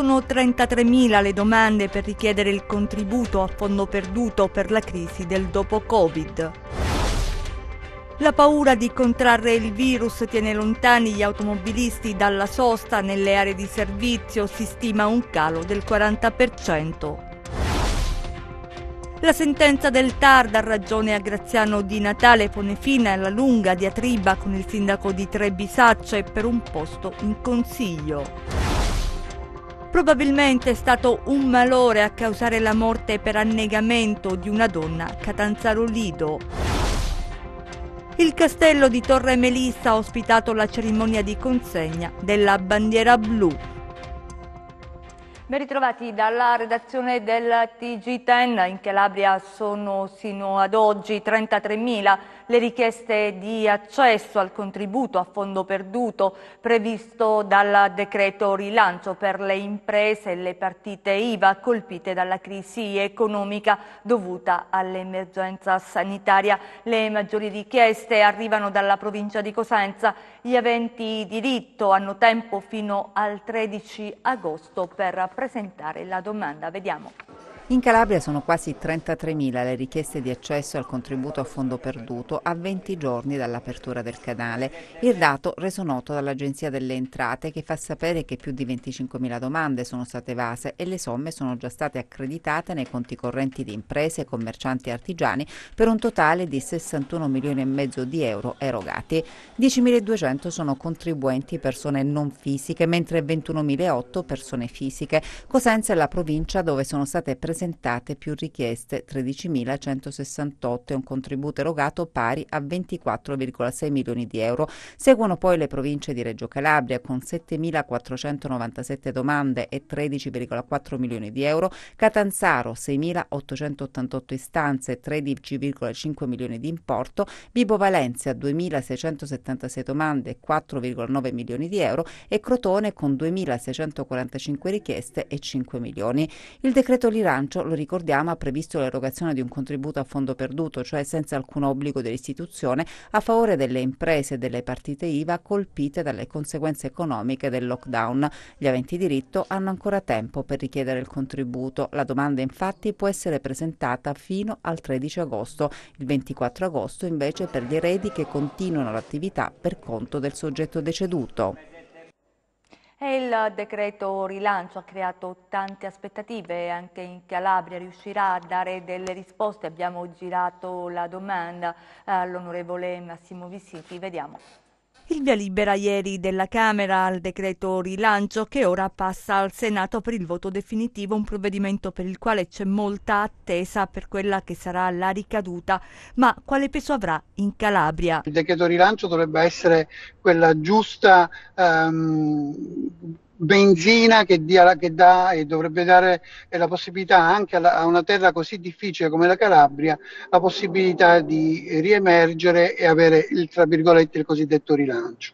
Sono 33.000 le domande per richiedere il contributo a fondo perduto per la crisi del dopo Covid. La paura di contrarre il virus tiene lontani gli automobilisti dalla sosta nelle aree di servizio, si stima un calo del 40%. La sentenza del TAR da ragione a Graziano di Natale pone fine alla lunga diatriba con il sindaco di Trebisacce per un posto in consiglio. Probabilmente è stato un malore a causare la morte per annegamento di una donna Catanzaro Lido. Il castello di Torre Melissa ha ospitato la cerimonia di consegna della bandiera blu Ben ritrovati dalla redazione del TG10. In Calabria sono sino ad oggi 33.000 le richieste di accesso al contributo a fondo perduto previsto dal decreto rilancio per le imprese e le partite IVA colpite dalla crisi economica dovuta all'emergenza sanitaria. Le maggiori richieste arrivano dalla provincia di Cosenza. Gli aventi diritto hanno tempo fino al 13 agosto per presentare la domanda. Vediamo. In Calabria sono quasi 33.000 le richieste di accesso al contributo a fondo perduto a 20 giorni dall'apertura del canale. Il dato reso noto dall'Agenzia delle Entrate che fa sapere che più di 25.000 domande sono state evase e le somme sono già state accreditate nei conti correnti di imprese, commercianti e artigiani per un totale di 61 milioni e mezzo di euro erogati. 10.200 sono contribuenti persone non fisiche, mentre 21.008 persone fisiche. Cosenza è la provincia dove sono state presentate presentate più richieste, 13.168 e un contributo erogato pari a 24,6 milioni di euro. Seguono poi le province di Reggio Calabria con 7.497 domande e 13,4 milioni di euro, Catanzaro 6.888 istanze e 13,5 milioni di importo, Vibo Valencia 2.676 domande e 4,9 milioni di euro e Crotone con 2.645 richieste e 5 milioni. Il decreto rilancio bilancio, lo ricordiamo, ha previsto l'erogazione di un contributo a fondo perduto, cioè senza alcun obbligo dell'istituzione, a favore delle imprese e delle partite IVA colpite dalle conseguenze economiche del lockdown. Gli aventi diritto hanno ancora tempo per richiedere il contributo. La domanda infatti può essere presentata fino al 13 agosto. Il 24 agosto invece per gli eredi che continuano l'attività per conto del soggetto deceduto. E il decreto rilancio ha creato tante aspettative, anche in Calabria riuscirà a dare delle risposte. Abbiamo girato la domanda all'onorevole Massimo Visiti, vediamo. Il via libera ieri della Camera al decreto rilancio che ora passa al Senato per il voto definitivo, un provvedimento per il quale c'è molta attesa per quella che sarà la ricaduta, ma quale peso avrà in Calabria? Il decreto rilancio dovrebbe essere quella giusta um, benzina che, dia, che dà e dovrebbe dare la possibilità anche alla, a una terra così difficile come la Calabria la possibilità di riemergere e avere il, tra virgolette, il cosiddetto rilancio.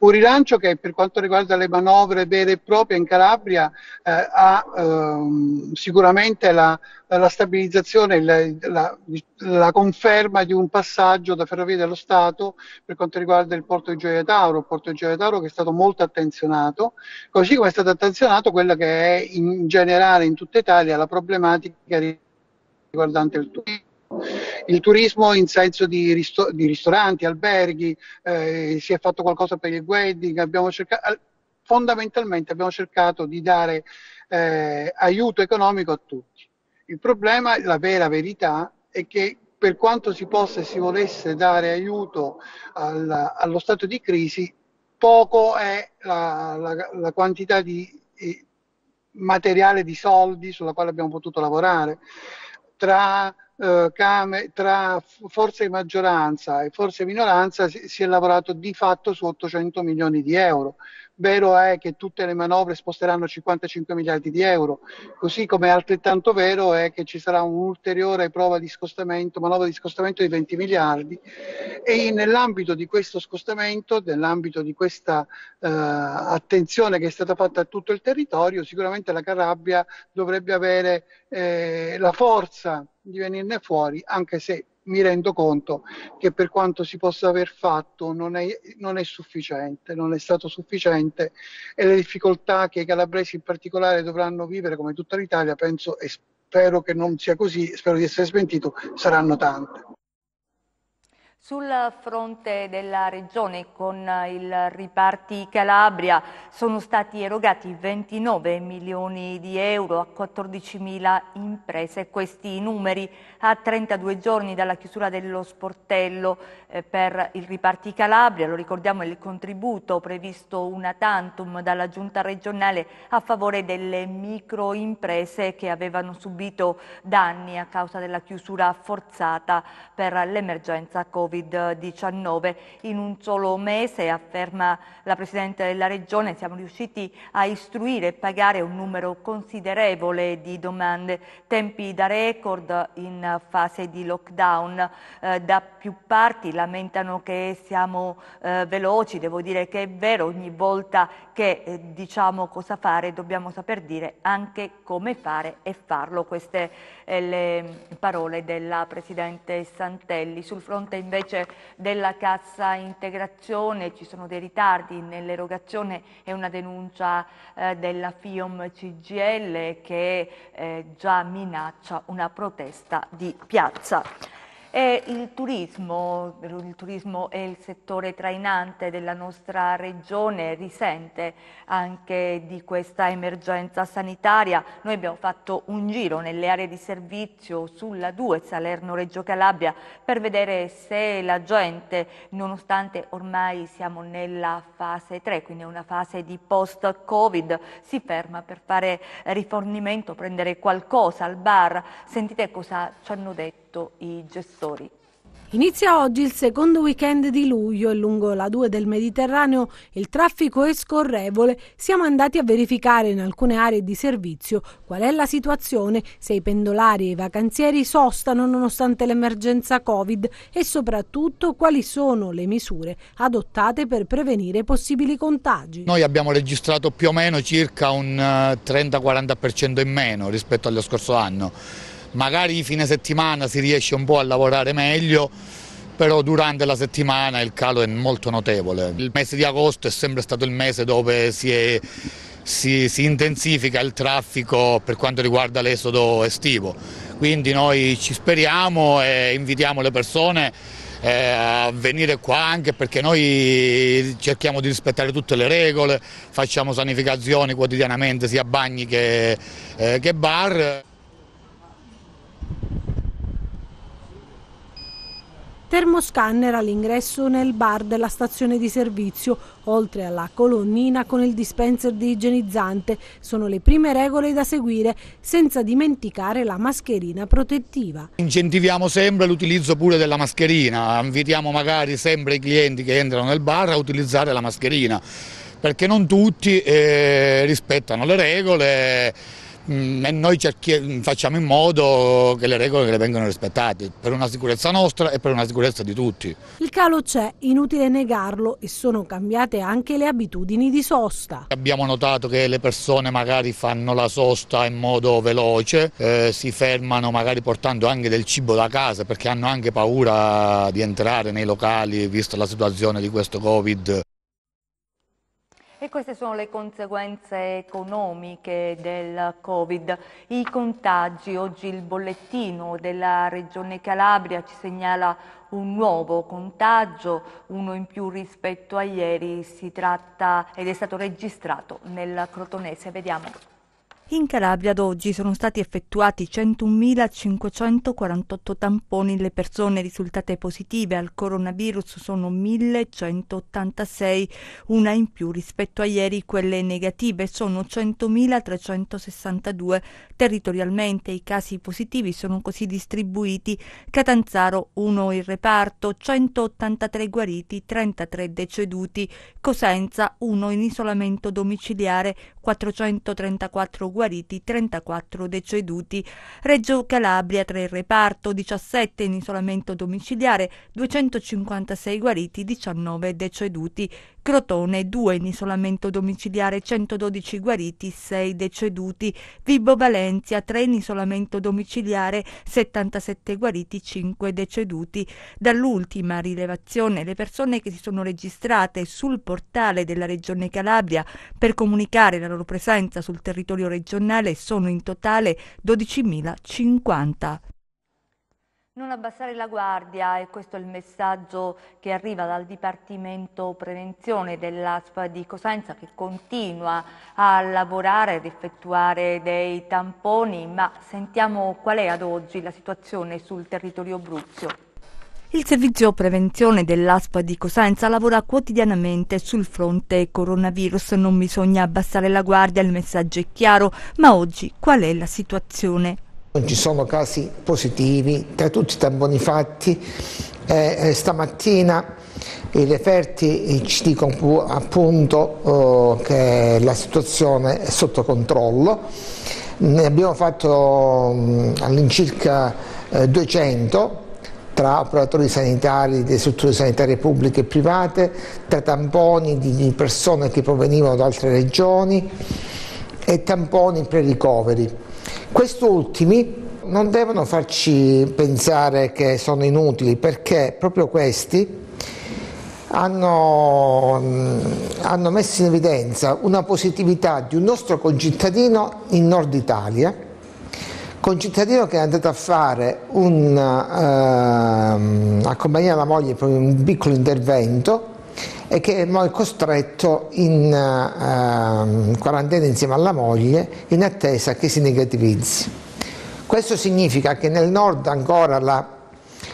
Un rilancio che per quanto riguarda le manovre vere e proprie in Calabria eh, ha ehm, sicuramente la, la stabilizzazione, la, la, la, conferma di un passaggio da Ferrovie dello Stato per quanto riguarda il porto di Gioia Tauro, il porto di Gioia Tauro che è stato molto attenzionato, così come è stato attenzionato quella che è in generale in tutta Italia la problematica riguardante il turismo il turismo in senso di, risto- di ristoranti, alberghi, eh, si è fatto qualcosa per il wedding, abbiamo cercato, fondamentalmente abbiamo cercato di dare eh, aiuto economico a tutti. Il problema, la vera verità, è che per quanto si possa e si volesse dare aiuto al, allo stato di crisi, poco è la, la, la quantità di eh, materiale di soldi sulla quale abbiamo potuto lavorare. Tra eh, tra forza di maggioranza e forza di minoranza si, è lavorato di fatto su 800 milioni di euro. Vero è che tutte le manovre sposteranno 55 miliardi di euro, così come altrettanto vero è che ci sarà un'ulteriore prova di scostamento, manovra di scostamento di 20 miliardi. E nell'ambito di questo scostamento, nell'ambito di questa eh, attenzione che è stata fatta a tutto il territorio, sicuramente la Calabria dovrebbe avere eh, la forza di venirne fuori, anche se mi rendo conto che per quanto si possa aver fatto non è, non è sufficiente, non è stato sufficiente e le difficoltà che i calabresi in particolare dovranno vivere come tutta l'Italia penso e spero che non sia così, spero di essere smentito, saranno tante. Sul fronte della Regione con il Riparti Calabria sono stati erogati 29 milioni di euro a 14.000 imprese. Questi numeri a 32 giorni dalla chiusura dello sportello eh, per il Riparti Calabria. Lo ricordiamo il contributo previsto una tantum dalla Giunta regionale a favore delle microimprese che avevano subito danni a causa della chiusura forzata per l'emergenza Covid. Covid-19. In un solo mese, afferma la Presidente della Regione, siamo riusciti a istruire e pagare un numero considerevole di domande, tempi da record in fase di lockdown. Eh, da più parti lamentano che siamo eh, veloci, devo dire che è vero, ogni volta che eh, diciamo cosa fare dobbiamo saper dire anche come fare e farlo. Queste eh, le parole della Presidente Santelli. Sul fronte invece invece della cassa integrazione ci sono dei ritardi nell'erogazione e una denuncia eh, della FIOM CGL che eh, già minaccia una protesta di piazza. E il turismo, il turismo è il settore trainante della nostra regione, risente anche di questa emergenza sanitaria. Noi abbiamo fatto un giro nelle aree di servizio sulla 2 Salerno-Reggio Calabria per vedere se la gente, nonostante ormai siamo nella fase 3, quindi una fase di post-Covid, si ferma per fare rifornimento, prendere qualcosa al bar. Sentite cosa ci hanno detto detto i gestori. Inizia oggi il secondo weekend di luglio e lungo la 2 del Mediterraneo il traffico è scorrevole. Siamo andati a verificare in alcune aree di servizio qual è la situazione, se i pendolari e i vacanzieri sostano nonostante l'emergenza Covid e soprattutto quali sono le misure adottate per prevenire possibili contagi. Noi abbiamo registrato più o meno circa un 30-40% eh, in meno rispetto allo scorso anno magari fine settimana si riesce un po' a lavorare meglio, però durante la settimana il calo è molto notevole. Il mese di agosto è sempre stato il mese dove si, è, si, si intensifica il traffico per quanto riguarda l'esodo estivo, quindi noi ci speriamo e invitiamo le persone eh, a venire qua anche perché noi cerchiamo di rispettare tutte le regole, facciamo sanificazioni quotidianamente sia bagni che, eh, che bar. Termoscanner all'ingresso nel bar della stazione di servizio, oltre alla colonnina con il dispenser di igienizzante. Sono le prime regole da seguire, senza dimenticare la mascherina protettiva. Incentiviamo sempre l'utilizzo pure della mascherina, invitiamo magari sempre i clienti che entrano nel bar a utilizzare la mascherina, perché non tutti eh, rispettano le regole e noi facciamo in modo che le regole le vengano rispettate per una sicurezza nostra e per una sicurezza di tutti. Il calo c'è, inutile negarlo, e sono cambiate anche le abitudini di sosta. Abbiamo notato che le persone magari fanno la sosta in modo veloce, eh, si fermano magari portando anche del cibo da casa perché hanno anche paura di entrare nei locali vista la situazione di questo Covid. E queste sono le conseguenze economiche del Covid. I contagi, oggi il bollettino della Regione Calabria ci segnala un nuovo contagio, uno in più rispetto a ieri, si tratta ed è stato registrato nel Crotonese. Vediamo. In Calabria ad oggi sono stati effettuati 101.548 tamponi, le persone risultate positive al coronavirus sono 1.186, una in più rispetto a ieri, quelle negative sono 100.362. Territorialmente i casi positivi sono così distribuiti, Catanzaro 1 il reparto, 183 guariti, 33 deceduti, Cosenza 1 in isolamento domiciliare, 434 guariti, 34 deceduti. Reggio Calabria 3 reparto, 17 in isolamento domiciliare, 256 guariti, 19 deceduti. Crotone 2 in isolamento domiciliare 112 guariti, 6 deceduti. Vibo Valencia 3 in isolamento domiciliare 77 guariti, 5 deceduti. Dall'ultima rilevazione le persone che si sono registrate sul portale della Regione Calabria per comunicare la loro presenza sul territorio regionale sono in totale 12.050. Non abbassare la guardia e questo è il messaggio che arriva dal Dipartimento Prevenzione dell'ASPA di Cosenza che continua a lavorare ed effettuare dei tamponi, ma sentiamo qual è ad oggi la situazione sul territorio Bruzio. Il servizio prevenzione dell'ASPA di Cosenza lavora quotidianamente sul fronte coronavirus, non bisogna abbassare la guardia, il messaggio è chiaro, ma oggi qual è la situazione? Non ci sono casi positivi, tra tutti i tamponi eh, eh, stamattina i referti ci dicono appunto eh, che la situazione è sotto controllo, ne abbiamo fatto mm, all'incirca eh, 200 tra operatori sanitari delle strutture sanitarie pubbliche e private, tra tamponi di persone che provenivano da altre regioni e tamponi pre-ricoveri. Quest'ultimi non devono farci pensare che sono inutili perché proprio questi hanno, hanno, messo in evidenza una positività di un nostro concittadino in Nord Italia, concittadino che è andato a fare un, eh, accompagnare la moglie per un piccolo intervento e che è costretto in uh, quarantena insieme alla moglie in attesa che si negativizzi. Questo significa che nel nord ancora la,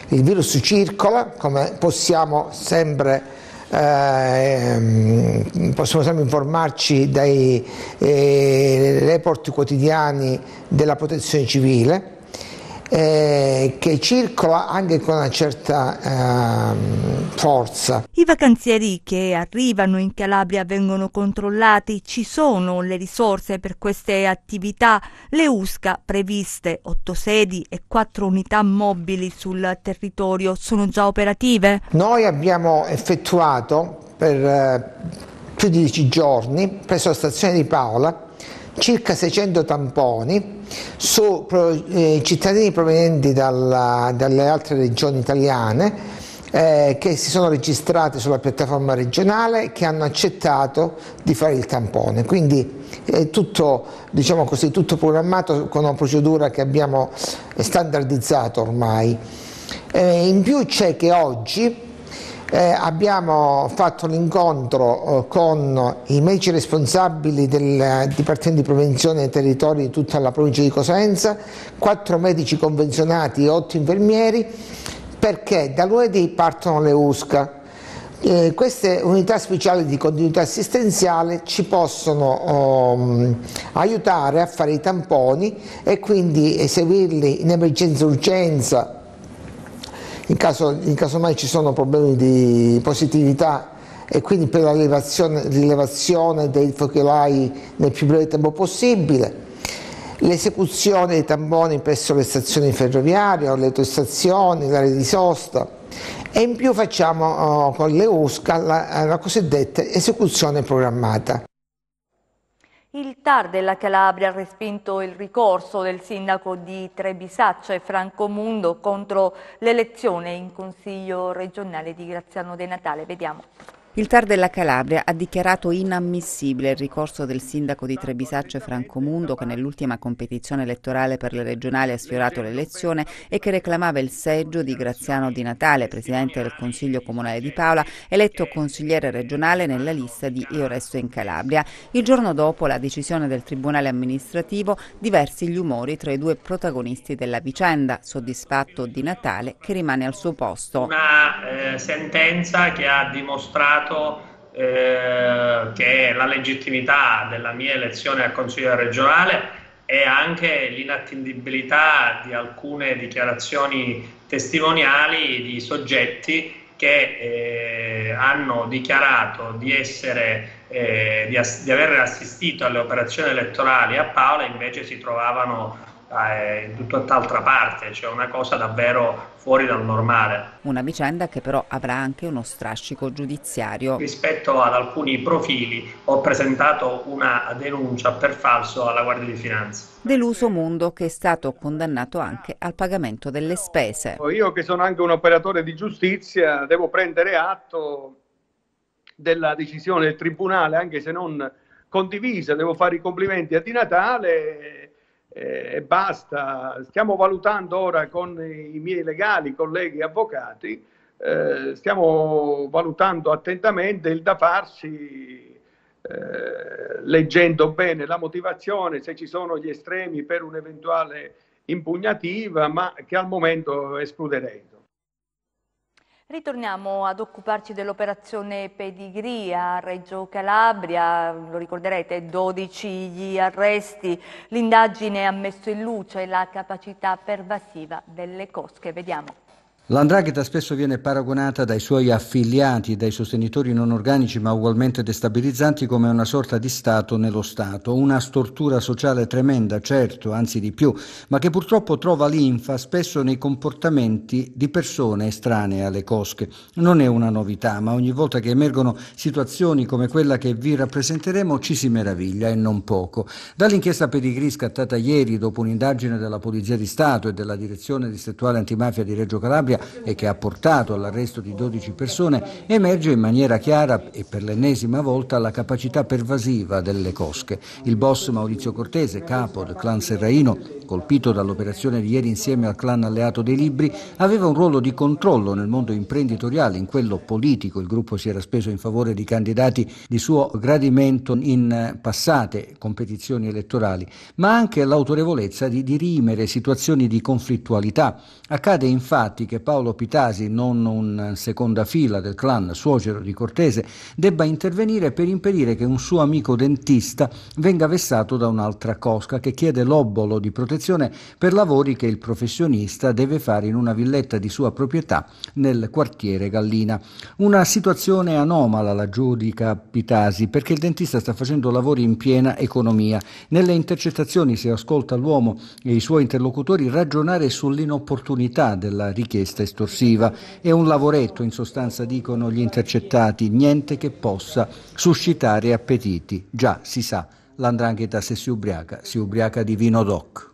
il virus circola, come possiamo sempre, eh, possiamo sempre informarci dai eh, report quotidiani della protezione civile, eh, che circola anche con una certa eh, forza. I vacanzieri che arrivano in Calabria vengono controllati, ci sono le risorse per queste attività, le USCA previste, otto sedi e quattro unità mobili sul territorio sono già operative? Noi abbiamo effettuato per eh, più di dieci giorni presso la stazione di Paola circa 600 tamponi su eh, cittadini provenienti dalla, dalle altre regioni italiane eh, che si sono registrati sulla piattaforma regionale che hanno accettato di fare il tampone. Quindi è tutto, diciamo così, tutto programmato con una procedura che abbiamo standardizzato ormai. Eh, in più c'è che oggi eh, abbiamo fatto l'incontro eh, con i medici responsabili del Dipartimento di Prevenzione dei Territori di tutta la provincia di Cosenza, quattro medici convenzionati e otto infermieri, perché da lunedì partono le USCA. Eh, queste unità speciali di continuità assistenziale ci possono um, aiutare a fare i tamponi e quindi eseguirli in emergenza urgenza in caso, in caso mai ci sono problemi di positività e quindi per la rilevazione dei focolai nel più breve tempo possibile, l'esecuzione dei tamponi presso le stazioni ferroviarie o le autostazioni, le aree di sosta e in più facciamo oh, con le USCA la, la cosiddetta esecuzione programmata. Il TAR della Calabria ha respinto il ricorso del sindaco di Trebisaccia e Franco Mundo contro l'elezione in Consiglio regionale di Graziano De Natale. Vediamo. Il TAR della Calabria ha dichiarato inammissibile il ricorso del sindaco di Trebisaccio Franco Mundo che nell'ultima competizione elettorale per le regionali ha sfiorato l'elezione e che reclamava il seggio di Graziano Di Natale, presidente del Consiglio Comunale di Paola, eletto consigliere regionale nella lista di Io Resto in Calabria. Il giorno dopo la decisione del Tribunale amministrativo diversi gli umori tra i due protagonisti della vicenda, soddisfatto Di Natale che rimane al suo posto. Una eh, sentenza che ha dimostrato dimostrato eh, che la legittimità della mia elezione al Consiglio regionale e anche l'inattendibilità di alcune dichiarazioni testimoniali di soggetti che eh, hanno dichiarato di, essere, eh, di, di, aver assistito alle operazioni elettorali a Paola, invece si trovavano in tutt'altra parte, cioè una cosa davvero fuori dal normale. Una vicenda che però avrà anche uno strascico giudiziario. Rispetto ad alcuni profili ho presentato una denuncia per falso alla Guardia di Finanza. Deluso Mundo che è stato condannato anche al pagamento delle spese. Io che sono anche un operatore di giustizia devo prendere atto della decisione del Tribunale, anche se non condivisa, devo fare i complimenti a Di Natale e basta. Stiamo valutando ora con i miei legali, colleghi avvocati, eh, stiamo valutando attentamente il da farsi, eh, leggendo bene la motivazione, se ci sono gli estremi per un'eventuale impugnativa, ma che al momento escluderei. Ritorniamo ad occuparci dell'operazione Pedigree a Reggio Calabria, lo ricorderete 12 gli arresti, l'indagine ha messo in luce la capacità pervasiva delle cosche, vediamo. L'andrangheta spesso viene paragonata dai suoi affiliati, dai sostenitori non organici ma ugualmente destabilizzanti come una sorta di Stato nello Stato, una stortura sociale tremenda, certo, anzi di più, ma che purtroppo trova linfa spesso nei comportamenti di persone estranee alle cosche. Non è una novità, ma ogni volta che emergono situazioni come quella che vi rappresenteremo ci si meraviglia e non poco. Dall'inchiesta Pedigree scattata ieri dopo un'indagine della Polizia di Stato e della Direzione distrettuale antimafia di Reggio Calabria, Calabria e che ha portato all'arresto di 12 persone, emerge in maniera chiara e per l'ennesima volta la capacità pervasiva delle cosche. Il boss Maurizio Cortese, capo del clan Serraino, colpito dall'operazione di ieri insieme al clan alleato dei libri, aveva un ruolo di controllo nel mondo imprenditoriale, in quello politico. Il gruppo si era speso in favore di candidati di suo gradimento in passate competizioni elettorali, ma anche l'autorevolezza di dirimere situazioni di conflittualità. Accade infatti che Paolo Pitasi, non un seconda fila del clan, suocero di Cortese, debba intervenire per impedire che un suo amico dentista venga vessato da un'altra cosca che chiede l'obolo di protezione per lavori che il professionista deve fare in una villetta di sua proprietà nel quartiere Gallina. Una situazione anomala, la giudica Pitasi, perché il dentista sta facendo lavori in piena economia. Nelle intercettazioni si ascolta l'uomo e i suoi interlocutori ragionare sull'inopportunità della richiesta richiesta estorsiva. È un lavoretto, in sostanza dicono gli intercettati, niente che possa suscitare appetiti. Già, si sa, l'andrangheta se si ubriaca, si ubriaca di vino doc.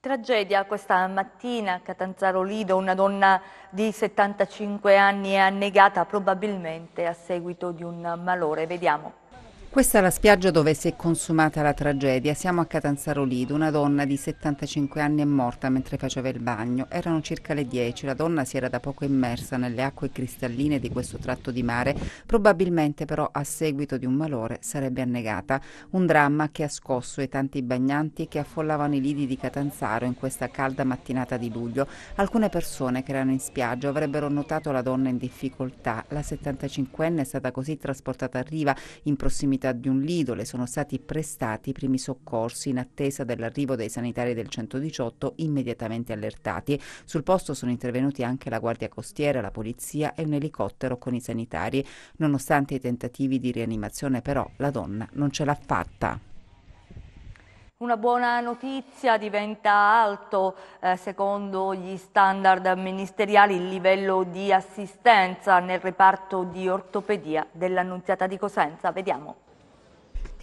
Tragedia questa mattina a Catanzaro Lido, una donna di 75 anni è annegata probabilmente a seguito di un malore. Vediamo. Questa è la spiaggia dove si è consumata la tragedia. Siamo a Catanzaro Lido. Una donna di 75 anni è morta mentre faceva il bagno. Erano circa le 10. La donna si era da poco immersa nelle acque cristalline di questo tratto di mare. Probabilmente però a seguito di un malore sarebbe annegata. Un dramma che ha scosso i tanti bagnanti che affollavano i lidi di Catanzaro in questa calda mattinata di luglio. Alcune persone che erano in spiaggia avrebbero notato la donna in difficoltà. La 75enne è stata così trasportata a riva in prossimità prossimità di un lido le sono stati prestati i primi soccorsi in attesa dell'arrivo dei sanitari del 118 immediatamente allertati. Sul posto sono intervenuti anche la Guardia Costiera, la Polizia e un elicottero con i sanitari. Nonostante i tentativi di rianimazione però la donna non ce l'ha fatta. Una buona notizia diventa alto, eh, secondo gli standard ministeriali, il livello di assistenza nel reparto di ortopedia dell'Annunziata di Cosenza. Vediamo.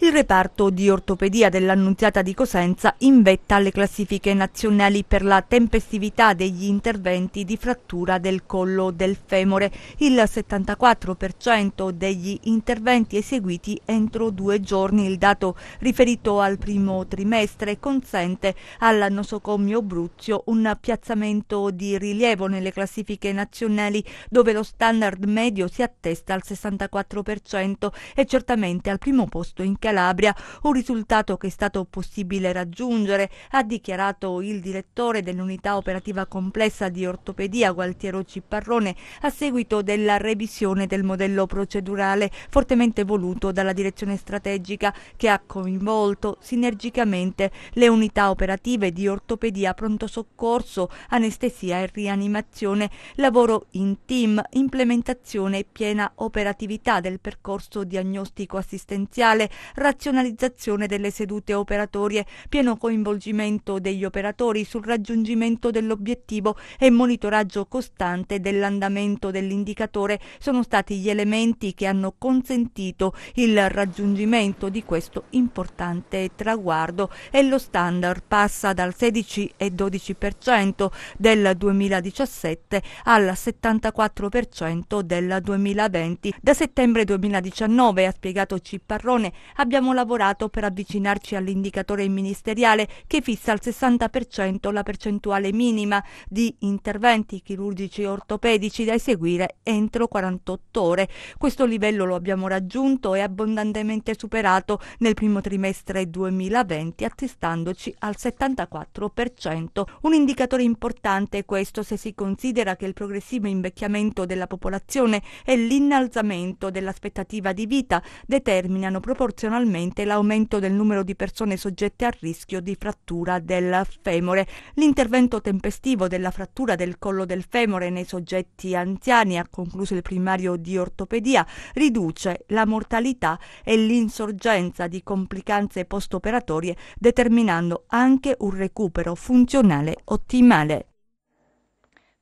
Il reparto di ortopedia dell'Annunziata di Cosenza invetta le classifiche nazionali per la tempestività degli interventi di frattura del collo del femore. Il 74% degli interventi eseguiti entro due giorni. Il dato riferito al primo trimestre consente al nosocomio Bruzio un piazzamento di rilievo nelle classifiche nazionali dove lo standard medio si attesta al 64% e certamente al primo posto in Calabria, un risultato che è stato possibile raggiungere, ha dichiarato il direttore dell'unità operativa complessa di ortopedia Gualtiero Cipparrone a seguito della revisione del modello procedurale fortemente voluto dalla direzione strategica che ha coinvolto sinergicamente le unità operative di ortopedia pronto soccorso, anestesia e rianimazione, lavoro in team, implementazione e piena operatività del percorso diagnostico assistenziale, razionalizzazione delle sedute operatorie, pieno coinvolgimento degli operatori sul raggiungimento dell'obiettivo e monitoraggio costante dell'andamento dell'indicatore sono stati gli elementi che hanno consentito il raggiungimento di questo importante traguardo e lo standard passa dal 16 e 12% del 2017 al 74% del 2020. Da settembre 2019, ha spiegato Cipparrone, abbiamo lavorato per avvicinarci all'indicatore ministeriale che fissa al 60% la percentuale minima di interventi chirurgici ortopedici da eseguire entro 48 ore. Questo livello lo abbiamo raggiunto e abbondantemente superato nel primo trimestre 2020, attestandoci al 74%. Un indicatore importante questo se si considera che il progressivo invecchiamento della popolazione e l'innalzamento dell'aspettativa di vita determinano proporzionalmente l'aumento del numero di persone soggette a rischio di frattura del femore. L'intervento tempestivo della frattura del collo del femore nei soggetti anziani, ha concluso il primario di ortopedia, riduce la mortalità e l'insorgenza di complicanze post-operatorie, determinando anche un recupero funzionale ottimale.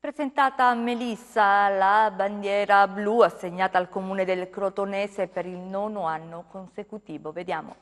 Presentata a Melissa la bandiera blu assegnata al comune del Crotonese per il nono anno consecutivo. Vediamo.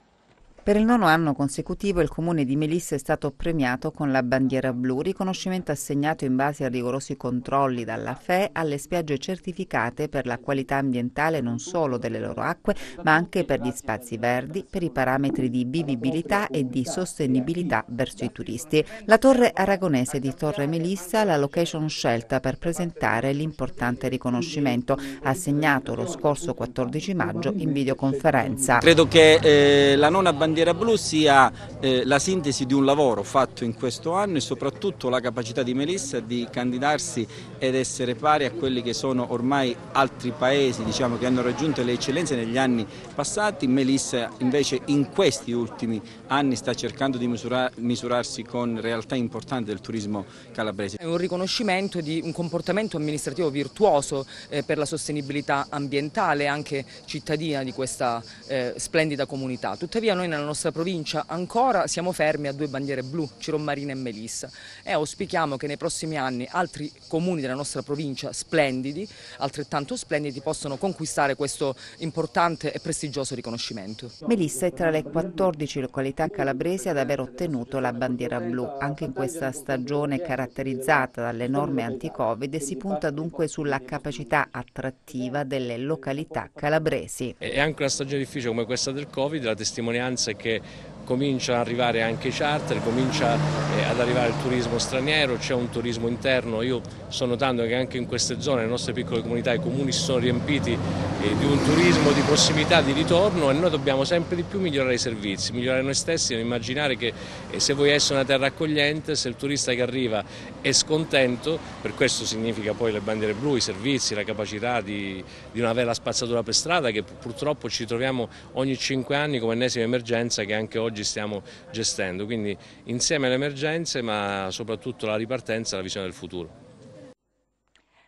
Per il nono anno consecutivo il comune di Melissa è stato premiato con la bandiera blu, riconoscimento assegnato in base a rigorosi controlli dalla FE alle spiagge certificate per la qualità ambientale non solo delle loro acque, ma anche per gli spazi verdi, per i parametri di vivibilità e di sostenibilità verso i turisti. La torre aragonese di Torre Melissa, la location scelta per presentare l'importante riconoscimento, assegnato lo scorso 14 maggio in videoconferenza. Credo che eh, la nona bandiera bandiera blu sia eh, la sintesi di un lavoro fatto in questo anno e soprattutto la capacità di Melissa di candidarsi ed essere pari a quelli che sono ormai altri paesi diciamo, che hanno raggiunto le eccellenze negli anni passati. Melissa invece in questi ultimi anni sta cercando di misura misurarsi con realtà importanti del turismo calabrese. È un riconoscimento di un comportamento amministrativo virtuoso eh, per la sostenibilità ambientale anche cittadina di questa eh, splendida comunità. Tuttavia noi nella nella nostra provincia ancora siamo fermi a due bandiere blu, Ciromarina e Melissa e auspichiamo che nei prossimi anni altri comuni della nostra provincia splendidi, altrettanto splendidi, possano conquistare questo importante e prestigioso riconoscimento. Melissa è tra le 14 località calabresi ad aver ottenuto la bandiera blu. Anche in questa stagione caratterizzata dalle norme anti-Covid si punta dunque sulla capacità attrattiva delle località calabresi. È anche una stagione difficile come questa del Covid, la testimonianza che comincia ad arrivare anche i charter, comincia eh, ad arrivare il turismo straniero, c'è un turismo interno, io sto notando che anche in queste zone, nelle nostre piccole comunità, i comuni si sono riempiti di un turismo di prossimità, di ritorno e noi dobbiamo sempre di più migliorare i servizi, migliorare noi stessi, immaginare che eh, se vuoi essere una terra accogliente, se il turista che arriva è scontento, per questo significa poi le bandiere blu, i servizi, la capacità di, di una vera spazzatura per strada che purtroppo ci troviamo ogni cinque anni come ennesima emergenza che anche oggi stiamo gestendo, quindi insieme alle emergenze ma soprattutto la ripartenza e la visione del futuro.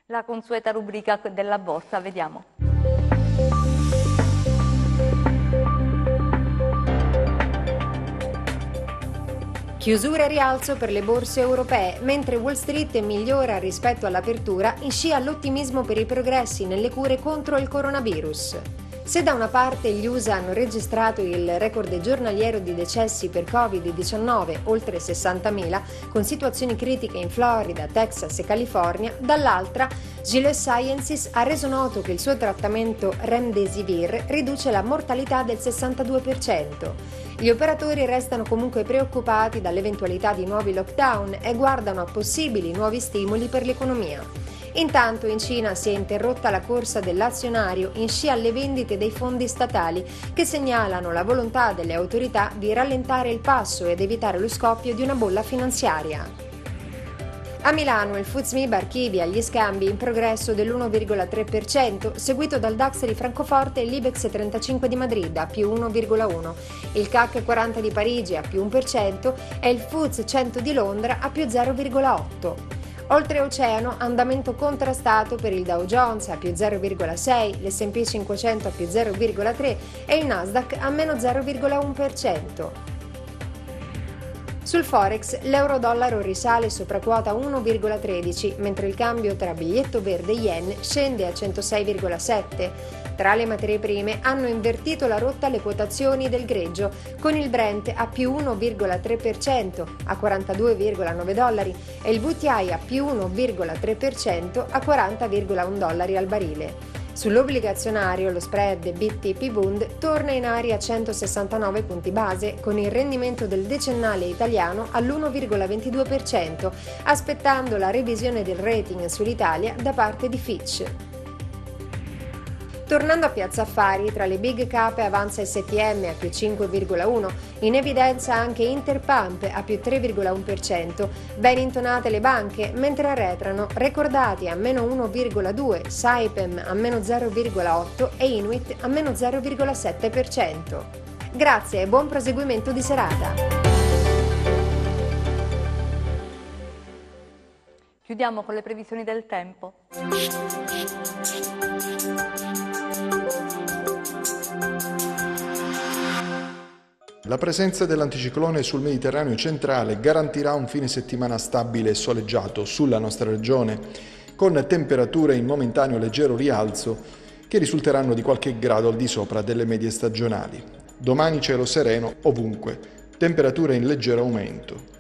La consueta rubrica della borsa, vediamo. Chiusura e rialzo per le borse europee, mentre Wall Street migliora rispetto all'apertura, in scia l'ottimismo per i progressi nelle cure contro il coronavirus. Se da una parte gli USA hanno registrato il record giornaliero di decessi per Covid-19, oltre 60.000, con situazioni critiche in Florida, Texas e California, dall'altra Gilead Sciences ha reso noto che il suo trattamento Remdesivir riduce la mortalità del 62%. Gli operatori restano comunque preoccupati dall'eventualità di nuovi lockdown e guardano a possibili nuovi stimoli per l'economia. Intanto in Cina si è interrotta la corsa dell'azionario in scia alle vendite dei fondi statali che segnalano la volontà delle autorità di rallentare il passo ed evitare lo scoppio di una bolla finanziaria. A Milano il FUZMIB archivia gli scambi in progresso dell'1,3%, seguito dal DAX di Francoforte e l'IBEX 35 di Madrid a più 1,1%, il CAC 40 di Parigi a più 1% e il FUZ 100 di Londra a più 0,8%. Oltreoceano andamento contrastato per il Dow Jones a più 0,6, l'S&P 500 a più 0,3 e il Nasdaq a meno 0,1%. Sul Forex l'euro-dollaro risale sopra quota 1,13, mentre il cambio tra biglietto verde e yen scende a 106,7. Tra le materie prime hanno invertito la rotta le quotazioni del greggio, con il Brent a più 1,3% a 42,9 dollari e il WTI a più 1,3% a 40,1 dollari al barile. Sull'obbligazionario lo spread BTP Bund torna in aria a 169 punti base con il rendimento del decennale italiano all'1,22%, aspettando la revisione del rating sull'Italia da parte di Fitch. Tornando a Piazza Affari, tra le big cap avanza STM a più 5,1, in evidenza anche Interpump a più 3,1%, ben intonate le banche, mentre arretrano Recordati a meno 1,2, Saipem a meno 0,8 e Inuit a meno 0,7%. Grazie e buon proseguimento di serata. Chiudiamo con le previsioni del tempo. La presenza dell'anticiclone sul Mediterraneo centrale garantirà un fine settimana stabile e soleggiato sulla nostra regione, con temperature in momentaneo leggero rialzo che risulteranno di qualche grado al di sopra delle medie stagionali. Domani cielo sereno ovunque, temperature in leggero aumento.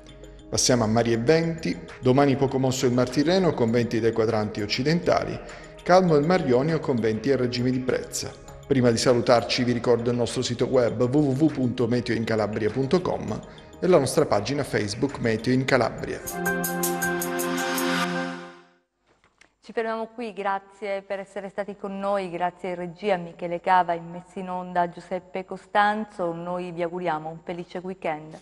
Passiamo a mari e venti, domani poco mosso il Mar Tirreno con venti dai quadranti occidentali, calmo il Mar Ionio con venti e regimi di Brezza. Prima di salutarci vi ricordo il nostro sito web www.meteoincalabria.com e la nostra pagina Facebook Meteo in Calabria. Ci fermiamo qui, grazie per essere stati con noi, grazie in regia Michele Cava, in messi in onda Giuseppe Costanzo, noi vi auguriamo un felice weekend.